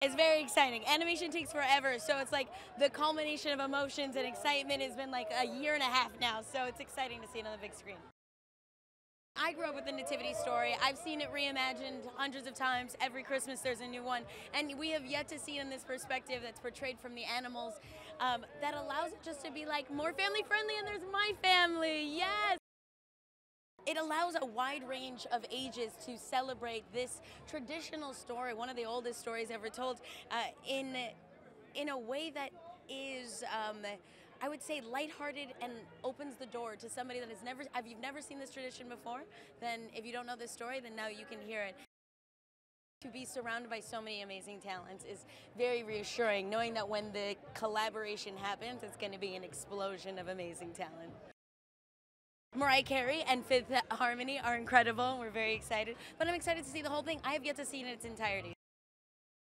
It's very exciting. Animation takes forever, so it's like the culmination of emotions and excitement has been like a year and a half now, so it's exciting to see it on the big screen. I grew up with the Nativity story. I've seen it reimagined hundreds of times. Every Christmas there's a new one. And we have yet to see it in this perspective that's portrayed from the animals um, that allows it just to be like more family friendly and there's my family. Yes! It allows a wide range of ages to celebrate this traditional story, one of the oldest stories ever told, uh, in, in a way that is, um, I would say, lighthearted and opens the door to somebody that has never, if you've never seen this tradition before, then if you don't know this story, then now you can hear it. To be surrounded by so many amazing talents is very reassuring, knowing that when the collaboration happens, it's going to be an explosion of amazing talent. Mariah Carey and Fifth Harmony are incredible. And we're very excited. But I'm excited to see the whole thing. I have yet to see it in its entirety.